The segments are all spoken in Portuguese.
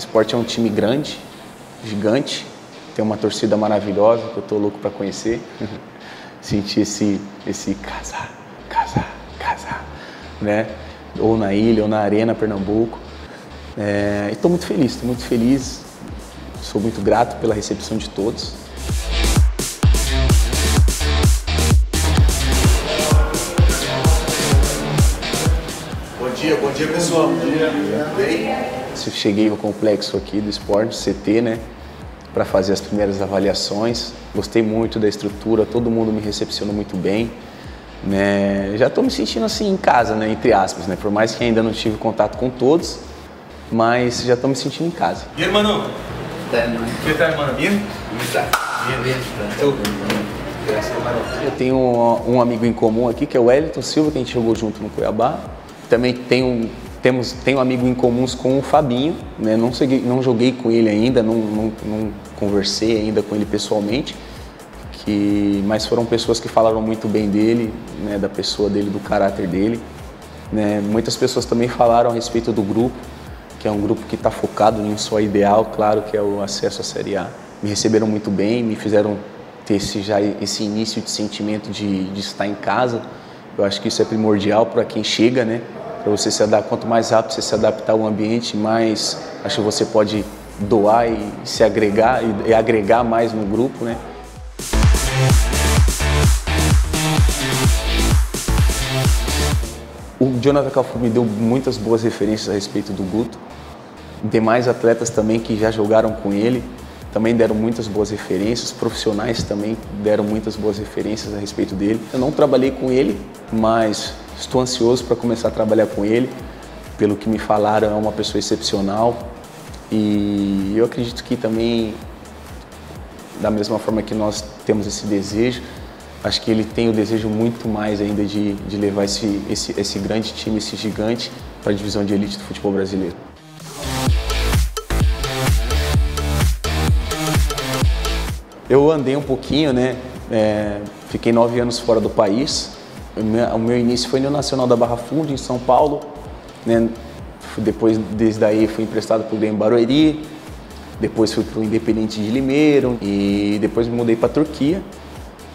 esporte é um time grande, gigante, tem uma torcida maravilhosa que eu tô louco para conhecer. Sentir esse, esse casar, casar, casar, né? Ou na ilha, ou na Arena Pernambuco. É, estou muito feliz, estou muito feliz, sou muito grato pela recepção de todos. Dia, bom dia pessoal. Bom dia. Bem? Eu cheguei no complexo aqui do esporte, CT, né? Para fazer as primeiras avaliações. Gostei muito da estrutura, todo mundo me recepcionou muito bem. Né? Já estou me sentindo assim em casa, né? Entre aspas, né? Por mais que ainda não tive contato com todos, mas já estou me sentindo em casa. Bien, hermano. ¿Qué tal, hermano? Bien. Bien, bien. Eu tenho um, um amigo em comum aqui, que é o Wellington Silva, que a gente jogou junto no Cuiabá. Também tenho, temos, tenho amigo em comuns com o Fabinho, né? não, segui, não joguei com ele ainda, não, não, não conversei ainda com ele pessoalmente, que, mas foram pessoas que falaram muito bem dele, né? da pessoa dele, do caráter dele. Né? Muitas pessoas também falaram a respeito do grupo, que é um grupo que está focado em um só ideal, claro, que é o acesso à Série A. Me receberam muito bem, me fizeram ter esse, já esse início de sentimento de, de estar em casa. Eu acho que isso é primordial para quem chega, né? Para você se adaptar, quanto mais rápido você se adaptar ao ambiente, mais acho que você pode doar e se agregar e, agregar mais no grupo, né? O Jonathan Cafu me deu muitas boas referências a respeito do Guto. Demais atletas também que já jogaram com ele também deram muitas boas referências. Profissionais também deram muitas boas referências a respeito dele. Eu não trabalhei com ele, mas estou ansioso para começar a trabalhar com ele. Pelo que me falaram, é uma pessoa excepcional e eu acredito que também, da mesma forma que nós temos esse desejo, acho que ele tem o desejo muito mais ainda de, de levar esse, esse, esse grande time, esse gigante, para a divisão de elite do futebol brasileiro. Eu andei um pouquinho, né? É, fiquei nove anos fora do país. O meu, início foi no Nacional da Barra Funda, em São Paulo. Né? Depois, desde aí, fui emprestado para o Grêmio Barueri. Depois fui para o Independente de Limeiro. E depois me mudei para a Turquia.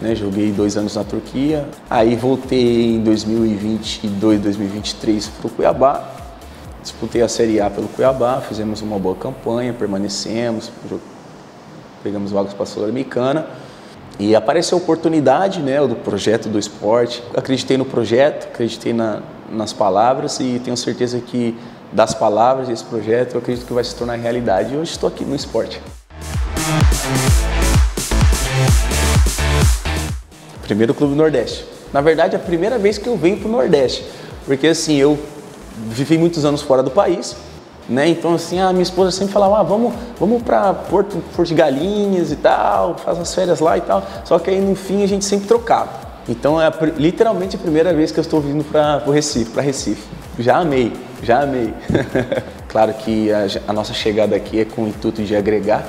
Né? Joguei dois anos na Turquia. Aí voltei em 2022, 2023 para o Cuiabá. Disputei a Série A pelo Cuiabá, fizemos uma boa campanha, permanecemos, pegamos vagas para a Sul-Americana. E apareceu a oportunidade né, do projeto do esporte. Acreditei no projeto, acreditei na, nas palavras e tenho certeza que das palavras desse projeto eu acredito que vai se tornar realidade. E hoje estou aqui no esporte. Primeiro clube Nordeste. Na verdade, é a primeira vez que eu venho para o Nordeste. Porque assim, eu vivi muitos anos fora do país, né? Então assim, a minha esposa sempre falava, ah, vamos, vamos para Porto, Porto de Galinhas e tal, faz as férias lá e tal. Só que aí no fim a gente sempre trocava. Então é literalmente a primeira vez que eu estou vindo para o Recife, para Recife. Já amei, já amei. claro que a, a nossa chegada aqui é com o intuito de agregar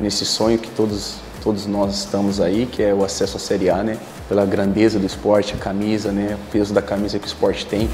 nesse sonho que todos todos nós estamos aí, que é o acesso à Série A, né? Pela grandeza do esporte, a camisa, né? O peso da camisa que o esporte tem.